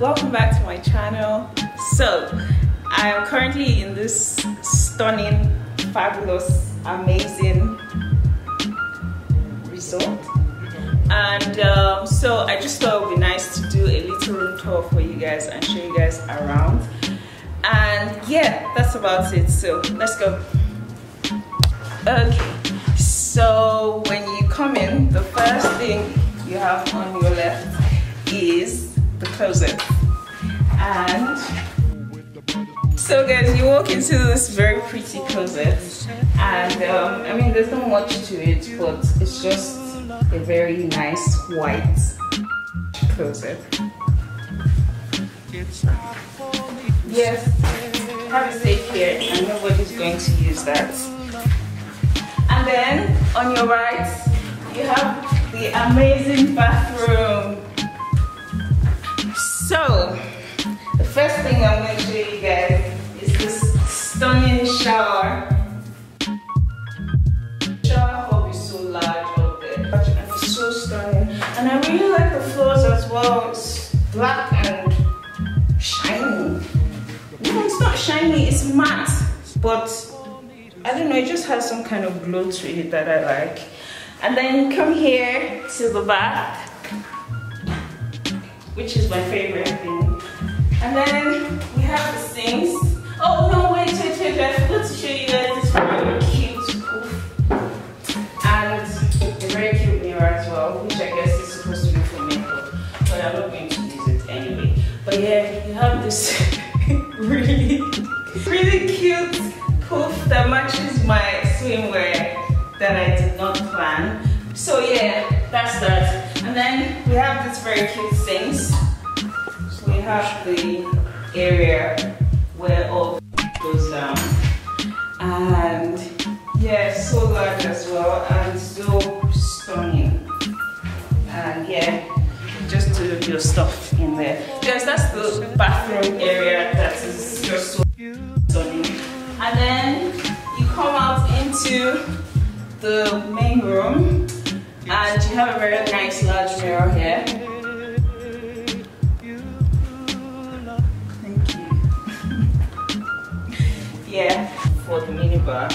welcome back to my channel. So i am currently in this stunning fabulous amazing resort. And um, so i just thought it would be nice to do a little room tour for you guys and show you guys around. And yeah that's about it. So let's go. Okay. So when you come in the first thing you have on your left is the closet. And so guys you walk into this very pretty closet and um, I mean there's not much to it but it's just a very nice white closet. Yes have a safe here and nobody's going to use that. And then on your right you have the amazing bathroom I really like the floors as well it's black and shiny no it's not shiny it's matte but I don't know, it just has some kind of glow to it that I like. And then come here to the back, which is my favorite thing. And then we have the sinks. Oh no, wait, wait, wait, I forgot to show you guys this But I'm not going to use it anyway. But yeah, you have this really, really cute poof that matches my swimwear that I did not plan. So yeah, that's that. And then we have this very cute things. So we have the area where all goes down. And yeah, so large as well and so stunning. Your stuff in there. Guys, that's the bathroom area that is just so stunning and then you come out into the main room and you have a very nice large mirror here. Thank you. Yeah for the minibar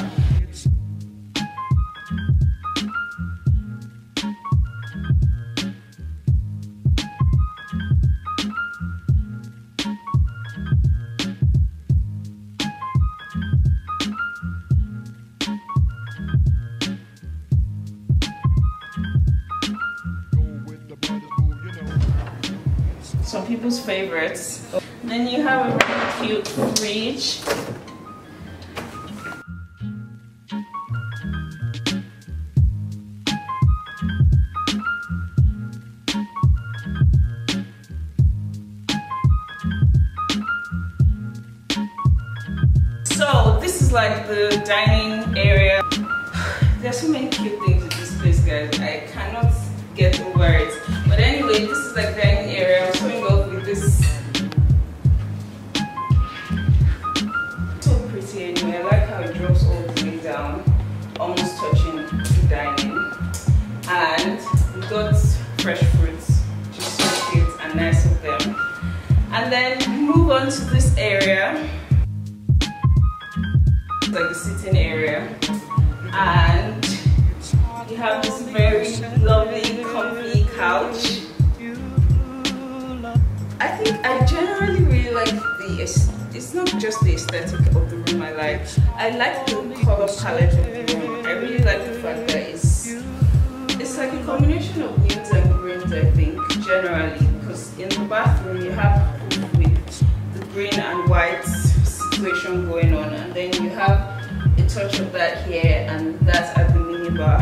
some people's favorites. Then you have a really cute fridge. So this is like the dining area. There's so many cute things move on to this area. Like the sitting area. And you have this very lovely, comfy couch. I think I generally really like the, it's not just the aesthetic of the room I like. I like the color palette of the room. I really like the fact that it's, it's like a combination white situation going on and then you have a touch of that here and that's at the minibar.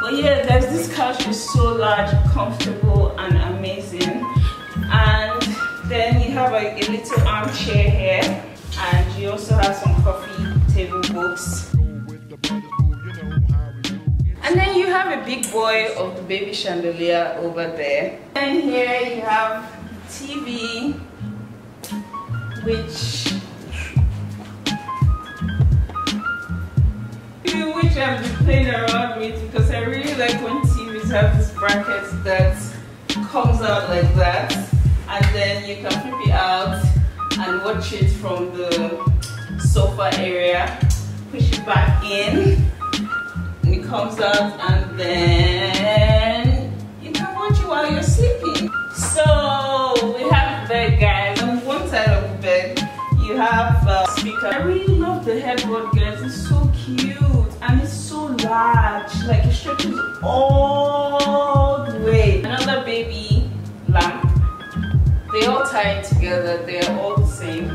But yeah, there's this couch is so large, comfortable, and amazing. And then you have a, a little armchair here, and you also have some coffee table books. And then you have a big boy of the baby chandelier over there. And here you have TV, which which I've been playing around with because I really like when TVs have this bracket that comes out like that and then you can flip it out and watch it from the sofa area. Push it back in. And it comes out and then I really love the headboard guys. It's so cute and it's so large. Like it stretches all the way. Another baby lamp. They all tie together. They are all the same.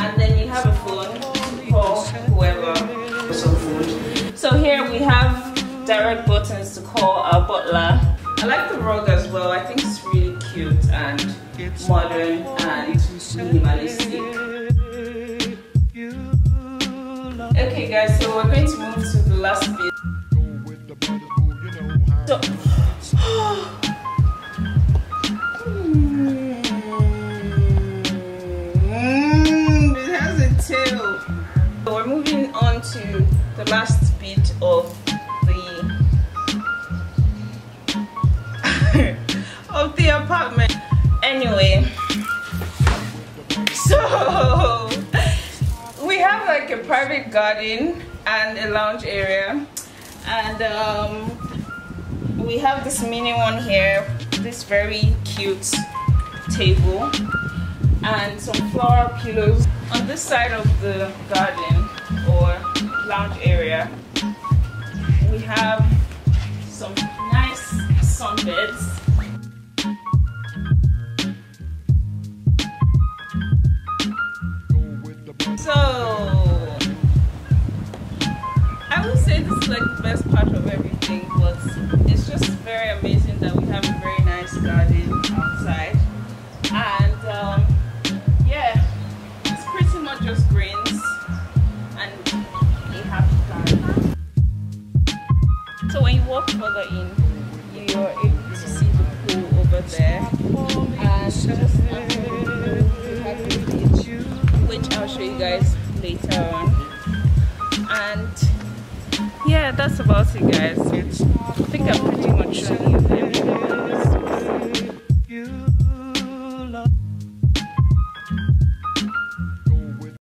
And then you have a phone for whoever. So here we have direct buttons to call our butler. I like the rug as well. I think it's really cute and modern and minimalistic. Guys, so we're going to move to the last bit. So, mm, it has a tail. So we're moving on to the last bit of the of the apartment. Anyway, a private garden and a lounge area, and um, we have this mini one here. This very cute table and some floral pillows on this side of the garden or lounge area we have some nice sunbeds best part of everything but it's just very amazing that we have a very nice garden outside. And um, yeah it's pretty much just greens and a happy garden. So when you walk further in you're able to see the pool over there. And which I'll show you guys later on that's about it guys. I think I'm pretty much